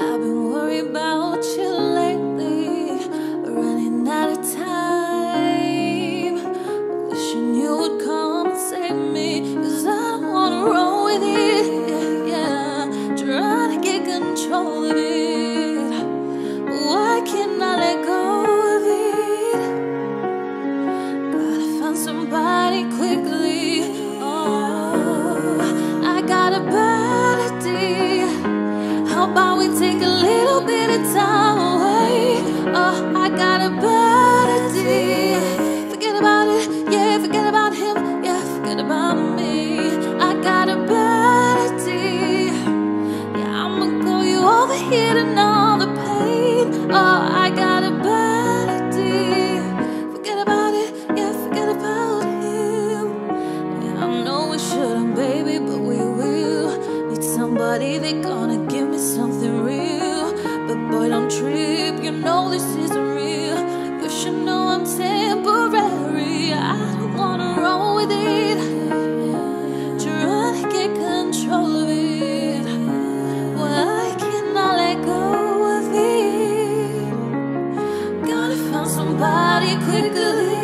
I've been worried about you lately, running out of time. Wishing you would come and save me, I roll with. Yeah, yeah. Trying to get control of it. Somebody, they gonna give me something real? But boy, don't trip, you know this isn't real. You should know I'm temporary. I don't wanna roll with it. Trying to get control of it. Why I cannot let go of it? Gotta find somebody quickly.